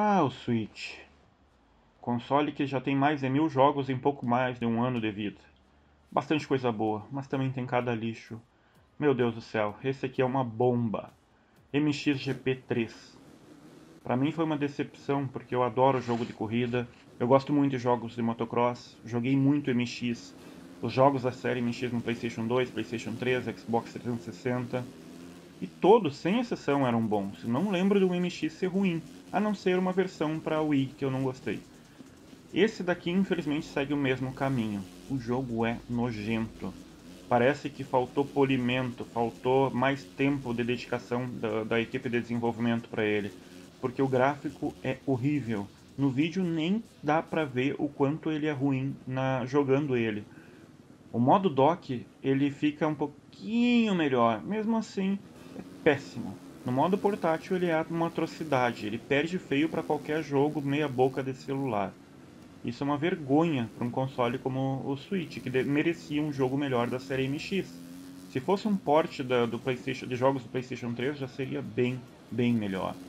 Ah, o Switch. Console que já tem mais de mil jogos em pouco mais de um ano de vida. Bastante coisa boa, mas também tem cada lixo. Meu Deus do céu, esse aqui é uma bomba. MXGP3. Para mim foi uma decepção, porque eu adoro jogo de corrida, eu gosto muito de jogos de motocross, joguei muito MX, os jogos da série MX no PlayStation 2, PlayStation 3, Xbox 360, e todos, sem exceção, eram bons. Não lembro do MX ser ruim, a não ser uma versão para Wii que eu não gostei. Esse daqui, infelizmente, segue o mesmo caminho. O jogo é nojento. Parece que faltou polimento, faltou mais tempo de dedicação da, da equipe de desenvolvimento para ele, porque o gráfico é horrível. No vídeo nem dá para ver o quanto ele é ruim na jogando ele. O modo dock ele fica um pouquinho melhor, mesmo assim é péssimo. No modo portátil ele é uma atrocidade, ele perde feio para qualquer jogo meia boca de celular. Isso é uma vergonha para um console como o Switch, que merecia um jogo melhor da série MX. Se fosse um port da, do PlayStation, de jogos do PlayStation 3, já seria bem, bem melhor.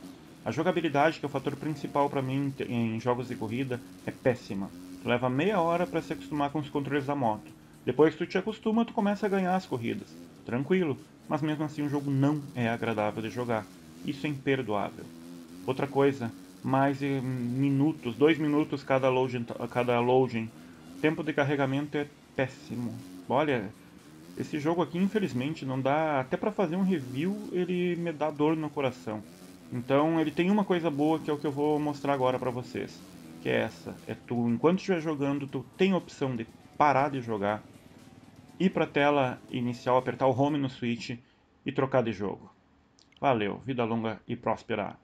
A jogabilidade, que é o fator principal para mim em jogos de corrida, é péssima. Tu leva meia hora para se acostumar com os controles da moto. Depois que tu te acostuma, tu começa a ganhar as corridas. Tranquilo, mas mesmo assim o jogo não é agradável de jogar. Isso é imperdoável. Outra coisa, mais minutos, dois minutos cada loading, cada loading. Tempo de carregamento é péssimo. Olha, esse jogo aqui infelizmente não dá até para fazer um review, ele me dá dor no coração. Então ele tem uma coisa boa que é o que eu vou mostrar agora para vocês, que é essa, é tu enquanto estiver jogando, tu tem a opção de parar de jogar, ir para a tela inicial, apertar o home no Switch e trocar de jogo. Valeu, vida longa e próspera.